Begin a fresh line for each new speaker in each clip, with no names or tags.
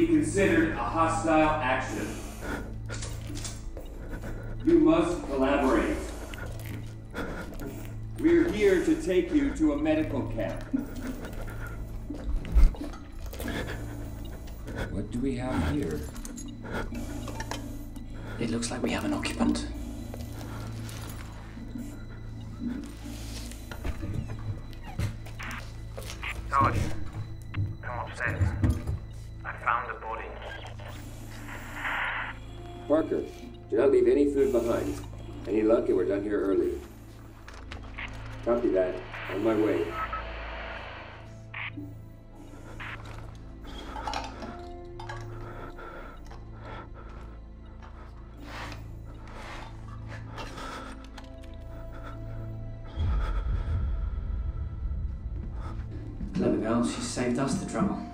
be considered a hostile action. You must collaborate. We're here to take you to a medical camp.
What do we have here?
It looks like we have an occupant.
Parker, do not leave any food behind. Any luck and we're done here early. Copy that. On my way.
Clever girl, she saved us the trouble.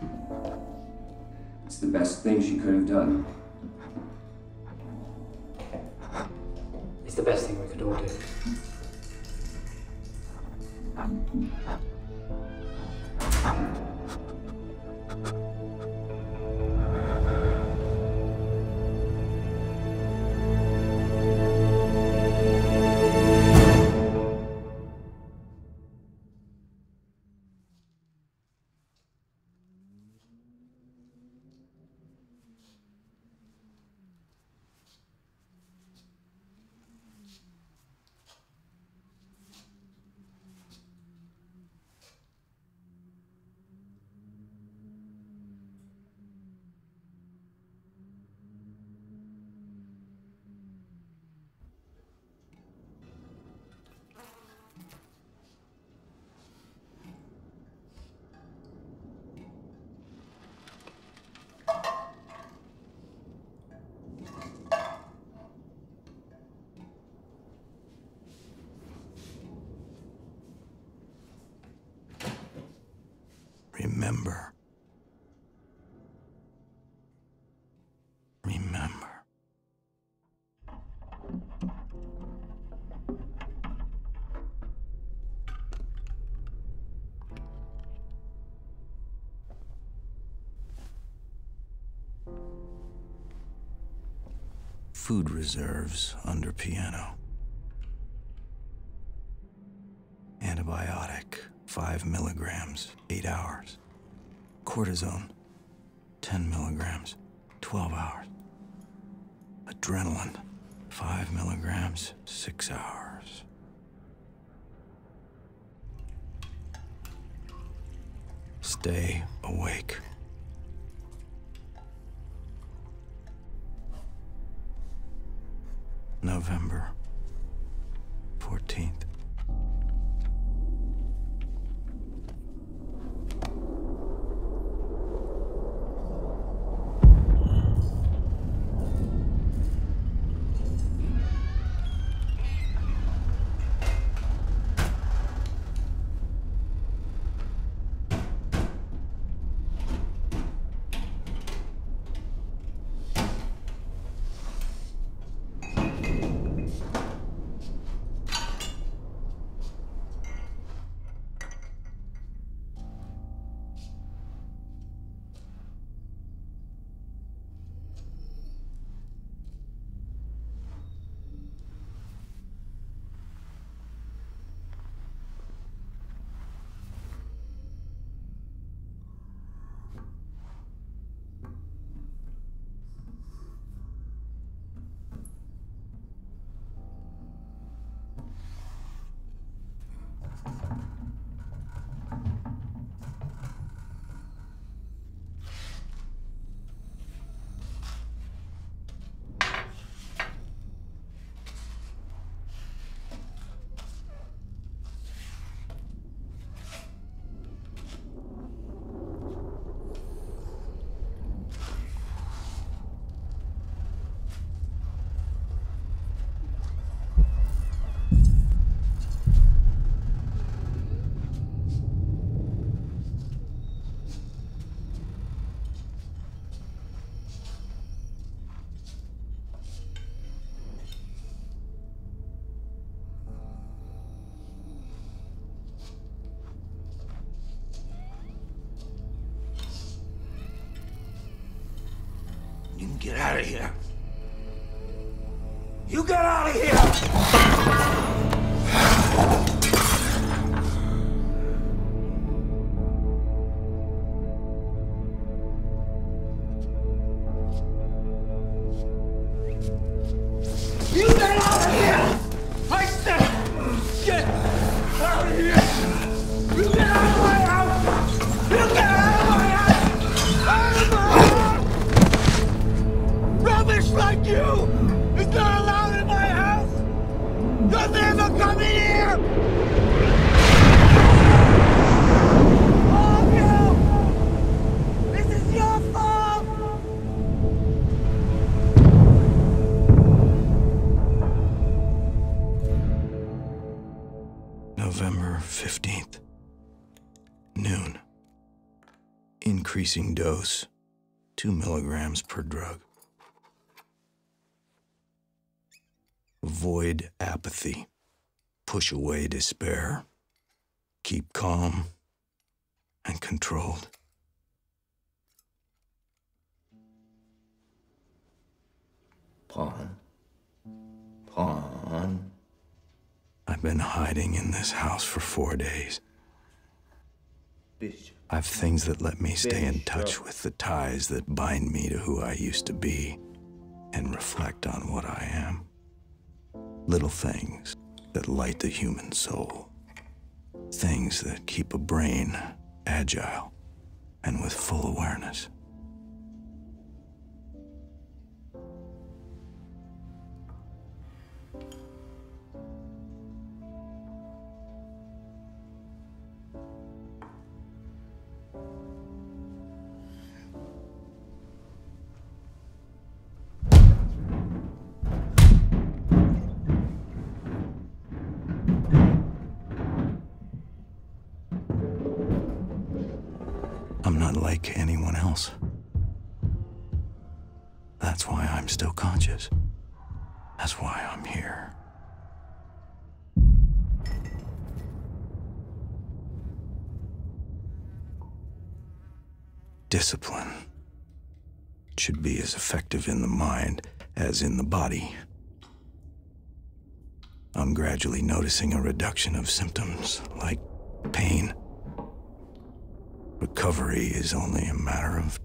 It's the best thing she could have done.
Remember. Remember. Food reserves under piano. 5 milligrams, 8 hours. Cortisone, 10 milligrams, 12 hours. Adrenaline, 5 milligrams, 6 hours. Stay awake. November 14th.
Get out of here. You get out of here!
Increasing dose. 2 milligrams per drug. Avoid apathy. Push away despair. Keep calm and controlled.
Pawn. Pawn.
I've been hiding in this house for four days.
Bishop.
I've things that let me stay in touch with the ties that bind me to who I used to be and reflect on what I am. Little things that light the human soul. Things that keep a brain agile and with full awareness. Like anyone else. That's why I'm still conscious. That's why I'm here. Discipline should be as effective in the mind as in the body. I'm gradually noticing a reduction of symptoms like pain. Recovery is only a matter of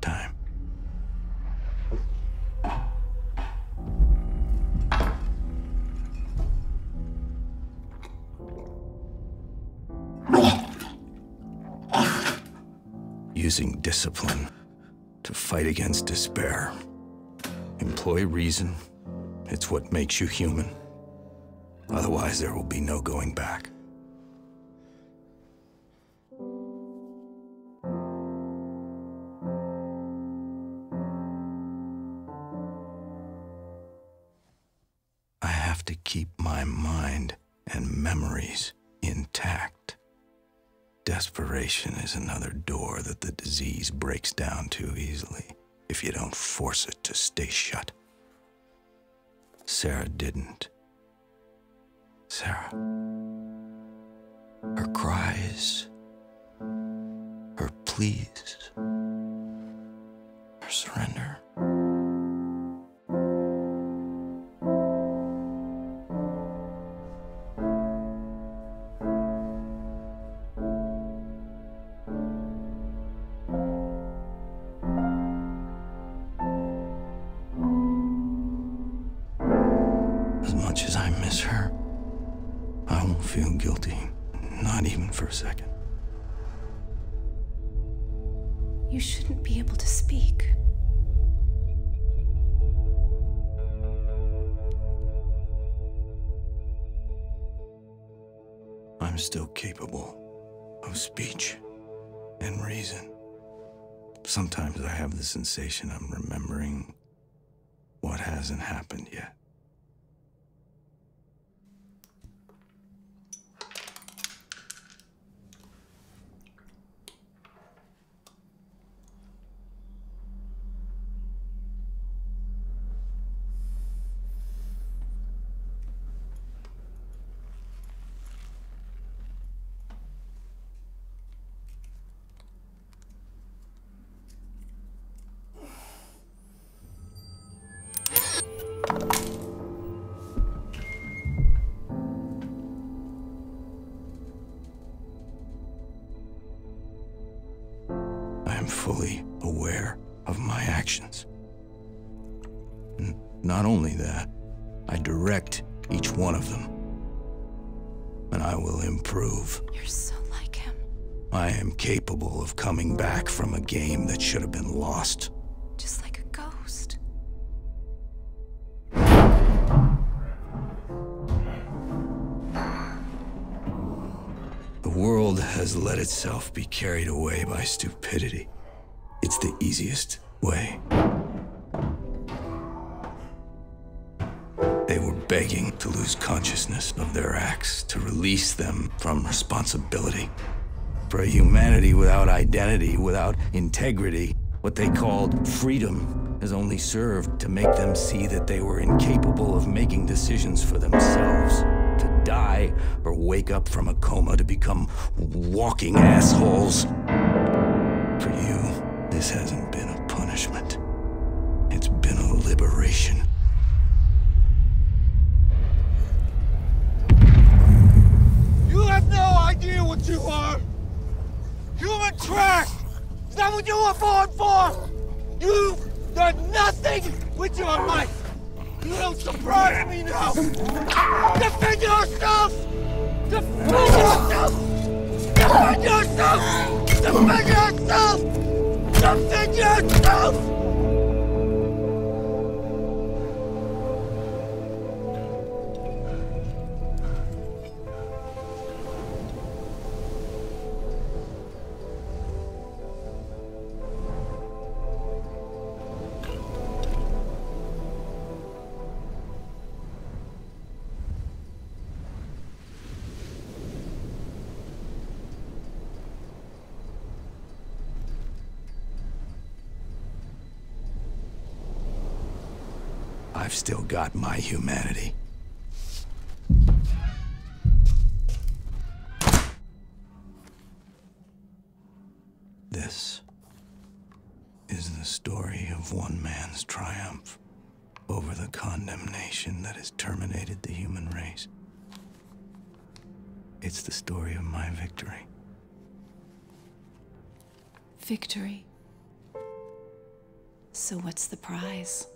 time. Using discipline to fight against despair. Employ reason. It's what makes you human. Otherwise, there will be no going back. Desperation is another door that the disease breaks down too easily if you don't force it to stay shut. Sarah didn't. Sarah. Her cries, her pleas, I'm still capable of speech and reason. Sometimes I have the sensation I'm remembering what hasn't happened yet. Actions. N- not only that, I direct each one of them. And I will improve.
You're so like him.
I am capable of coming back from a game that should have been lost.
Just like a ghost.
The world has let itself be carried away by stupidity. It's the easiest way. They were begging to lose consciousness of their acts, to release them from responsibility. For a humanity without identity, without integrity, what they called freedom has only served to make them see that they were incapable of making decisions for themselves. To die or wake up from a coma to become walking assholes. For you, this hasn't been a punishment. It's been a liberation.
You have no idea what you are! Human trash! Is that what you were born for? You've done nothing with your life! You don't surprise me now! Defend yourself! Defend yourself! Defend yourself! Defend yourself! Defend yourself!
I've still got my humanity. This is the story of one man's triumph over the condemnation that has terminated the human race. It's the story of my victory.
Victory. So, what's the prize?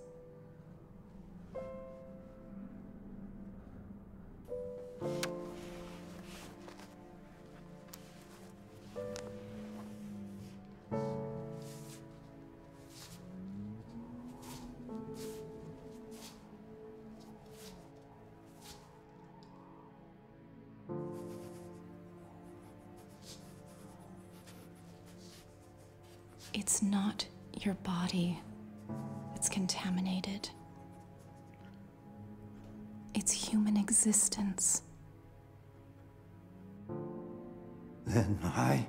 Body that's contaminated. It's human existence.
Then I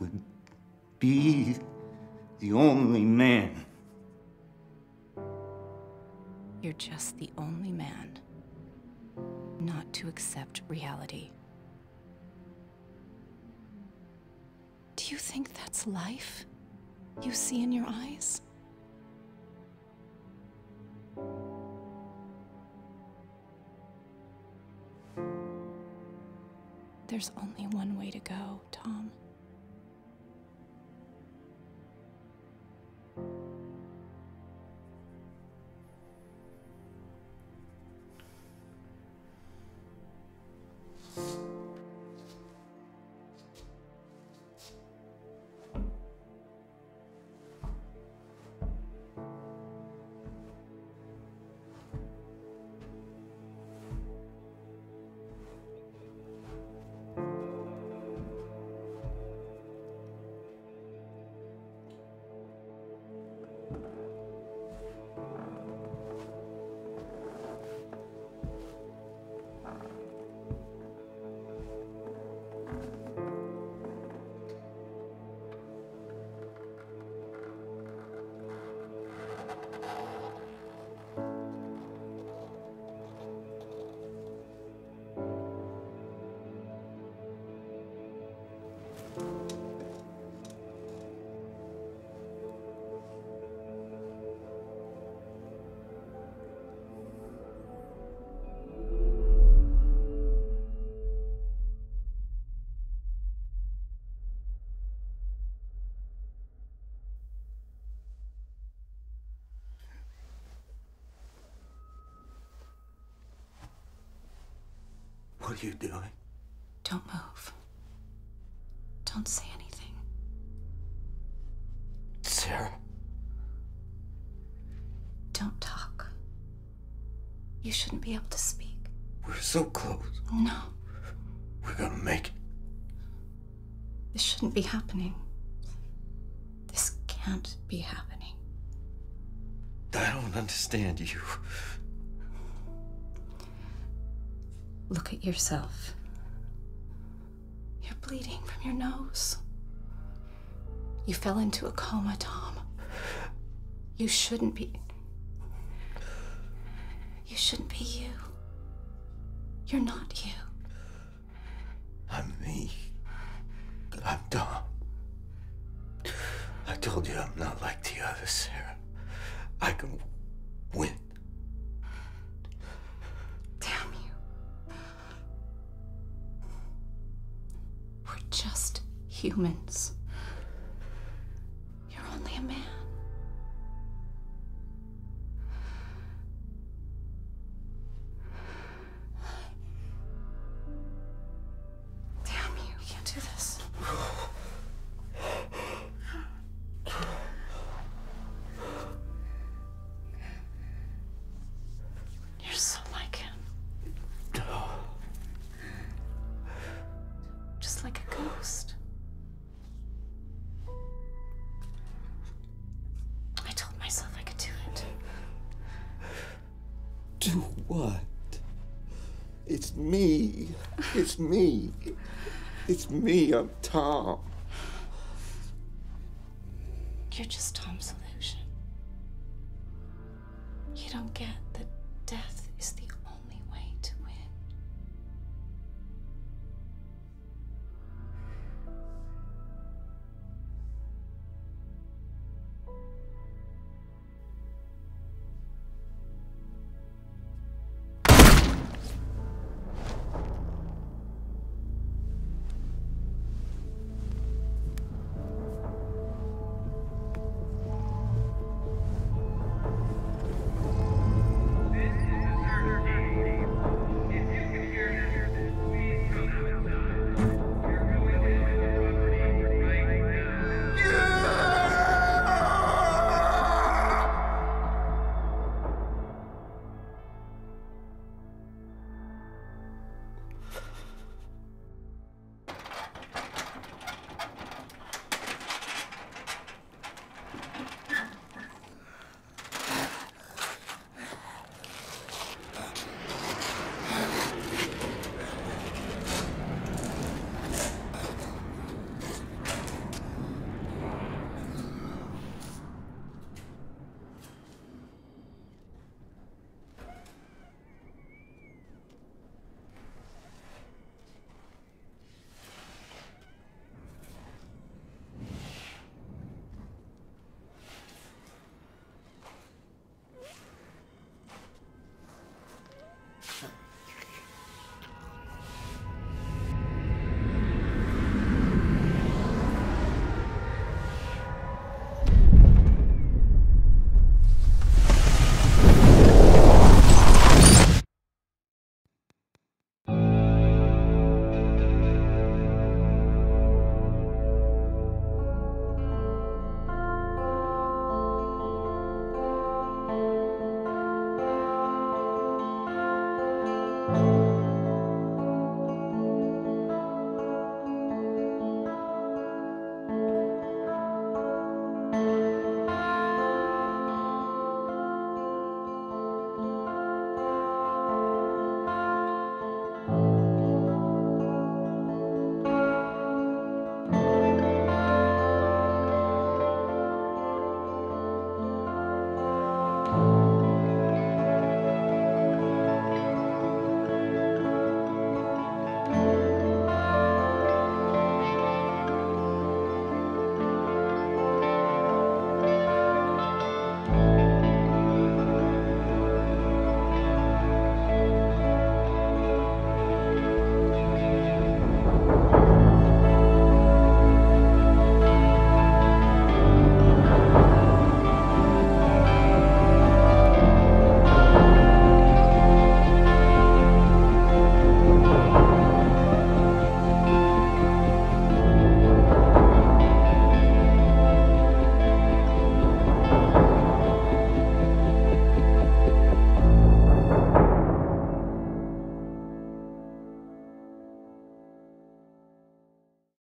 would be the only man.
You're just the only man not to accept reality. You think that's life you see in your eyes? There's only one
are you doing?
Don't move. Don't say anything.
Sarah.
Don't talk. You shouldn't be able to speak.
We're so close.
No,
We're gonna make it.
this shouldn't be happening. This can't be happening.
I don't understand you.
Look at yourself. You're bleeding from your nose. You fell into a coma, Tom. You shouldn't be. You shouldn't be you. You're not you.
I'm me. I'm Tom. I told you I'm not like the others, Sarah. I can
humans.
What? It's me. It's me. It's me. I'm Tom.